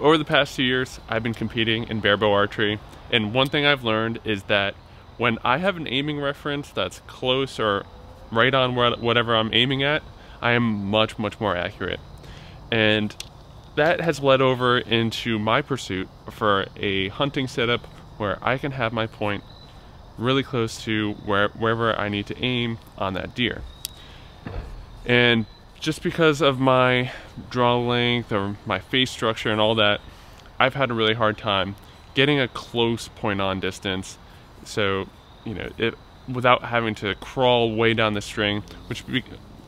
Over the past two years, I've been competing in barebow archery, and one thing I've learned is that when I have an aiming reference that's close or right on whatever I'm aiming at, I am much, much more accurate. And that has led over into my pursuit for a hunting setup where I can have my point really close to where, wherever I need to aim on that deer. And just because of my draw length or my face structure and all that, I've had a really hard time getting a close point on distance. So, you know, it without having to crawl way down the string, which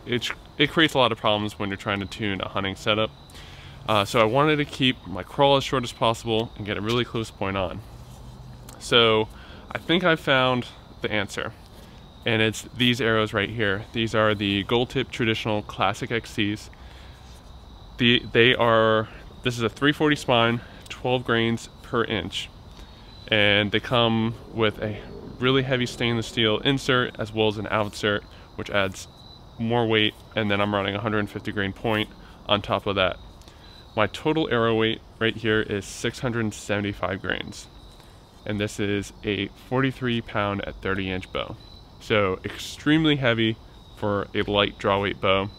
it, it creates a lot of problems when you're trying to tune a hunting setup. Uh, so I wanted to keep my crawl as short as possible and get a really close point on. So I think I found the answer and it's these arrows right here. These are the gold tip traditional classic XTs. The, they are, this is a 340 spine, 12 grains per inch. And they come with a really heavy stainless steel insert as well as an outsert, which adds more weight. And then I'm running 150 grain point on top of that. My total arrow weight right here is 675 grains. And this is a 43 pound at 30 inch bow. So extremely heavy for a light draw weight bow,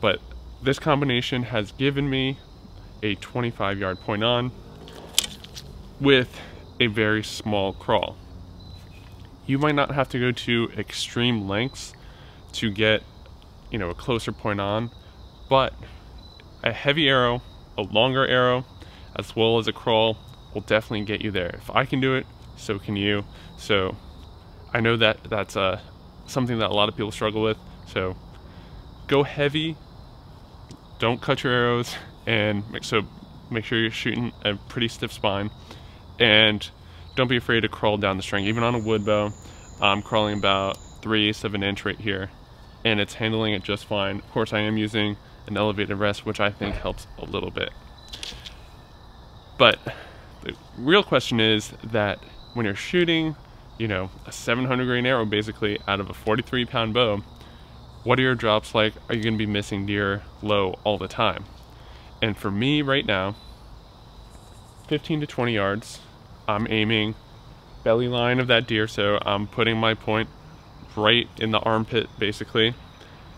but this combination has given me a 25 yard point on with a very small crawl. You might not have to go to extreme lengths to get, you know, a closer point on, but a heavy arrow, a longer arrow, as well as a crawl will definitely get you there. If I can do it, so can you. So I know that that's uh, something that a lot of people struggle with. So go heavy, don't cut your arrows, and make, so make sure you're shooting a pretty stiff spine, and don't be afraid to crawl down the string. Even on a wood bow, I'm crawling about 3 eighths of an inch right here, and it's handling it just fine. Of course, I am using an elevated rest, which I think helps a little bit. But the real question is that when you're shooting, you know, a 700 grain arrow basically out of a 43 pound bow, what are your drops like? Are you going to be missing deer low all the time? And for me right now, 15 to 20 yards, I'm aiming belly line of that deer, so I'm putting my point right in the armpit basically.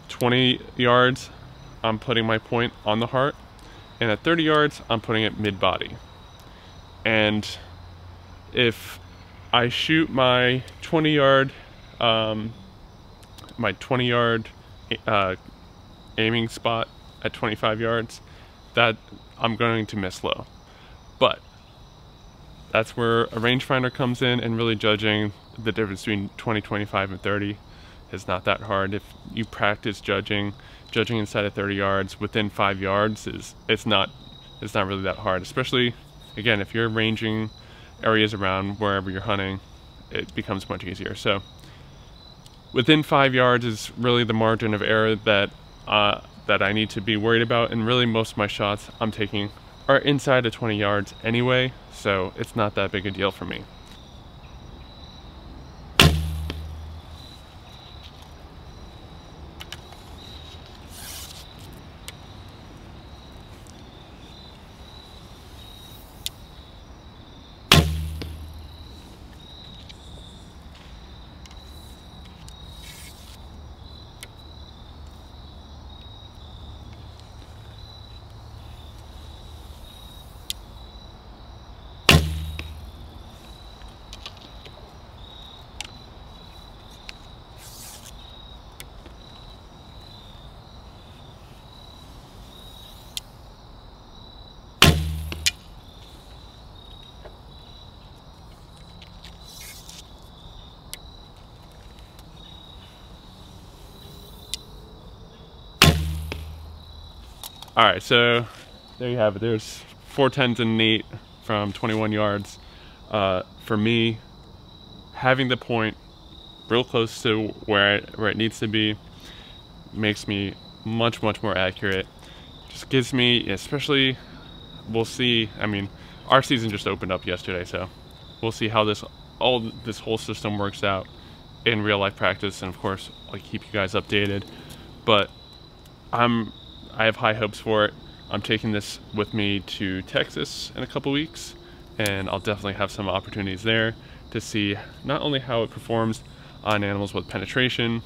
20 yards, I'm putting my point on the heart, and at 30 yards, I'm putting it mid body. And if I shoot my 20 yard, um, my 20 yard uh, aiming spot at 25 yards, that I'm going to miss low. But that's where a rangefinder comes in and really judging the difference between 20, 25, and 30 is not that hard. If you practice judging, judging inside of 30 yards within five yards is it's not it's not really that hard. Especially again if you're ranging areas around wherever you're hunting, it becomes much easier. So within five yards is really the margin of error that uh, that I need to be worried about. And really most of my shots I'm taking are inside of 20 yards anyway. So it's not that big a deal for me. All right, so there you have it. There's four tens and an eight from 21 yards. Uh, for me, having the point real close to where it, where it needs to be makes me much, much more accurate. Just gives me, especially, we'll see, I mean, our season just opened up yesterday, so we'll see how this, all this whole system works out in real life practice. And of course, I'll keep you guys updated. But I'm I have high hopes for it. I'm taking this with me to Texas in a couple weeks and I'll definitely have some opportunities there to see not only how it performs on animals with penetration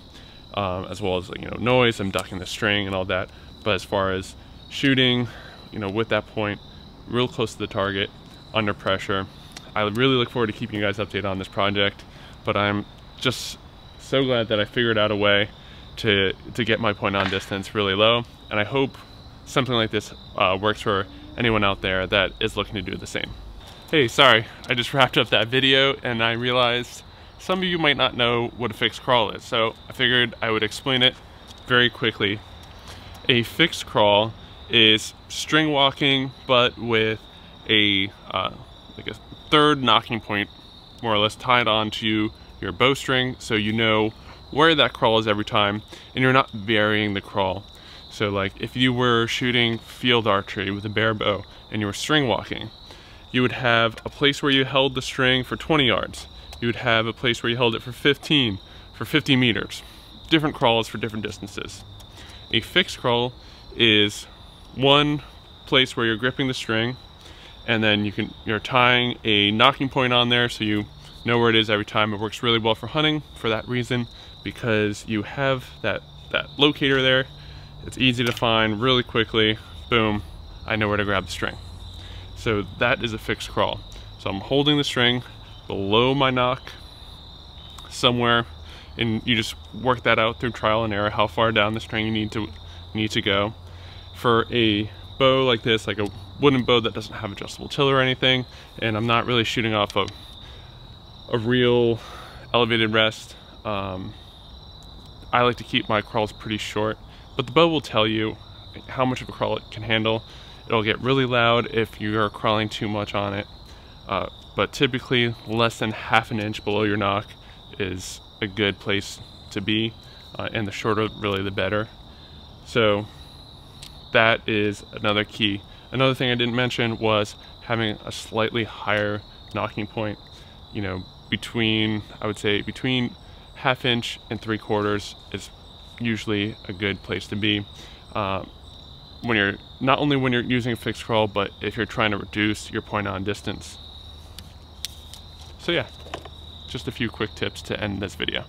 um, as well as you know noise, I'm ducking the string and all that, but as far as shooting, you know, with that point, real close to the target, under pressure. I really look forward to keeping you guys updated on this project, but I'm just so glad that I figured out a way to, to get my point on distance really low, and I hope something like this uh, works for anyone out there that is looking to do the same. Hey, sorry, I just wrapped up that video and I realized some of you might not know what a fixed crawl is, so I figured I would explain it very quickly. A fixed crawl is string walking, but with a uh, like a third nocking point, more or less tied onto your bowstring, so you know where that crawl is every time, and you're not varying the crawl. So like if you were shooting field archery with a bare bow and you were string walking, you would have a place where you held the string for 20 yards. You would have a place where you held it for 15, for 50 meters. Different crawls for different distances. A fixed crawl is one place where you're gripping the string and then you can you're tying a nocking point on there so you know where it is every time. It works really well for hunting for that reason because you have that that locator there it's easy to find really quickly. Boom, I know where to grab the string. So that is a fixed crawl. So I'm holding the string below my nock somewhere and you just work that out through trial and error how far down the string you need to need to go. For a bow like this, like a wooden bow that doesn't have adjustable tiller or anything, and I'm not really shooting off a, a real elevated rest, um, I like to keep my crawls pretty short but the bow will tell you how much of a crawl it can handle. It'll get really loud if you are crawling too much on it. Uh, but typically less than half an inch below your nock is a good place to be. Uh, and the shorter really the better. So that is another key. Another thing I didn't mention was having a slightly higher nocking point, you know, between, I would say between half inch and three quarters is usually a good place to be. Uh, when you're not only when you're using a fixed crawl, but if you're trying to reduce your point on distance. So yeah, just a few quick tips to end this video.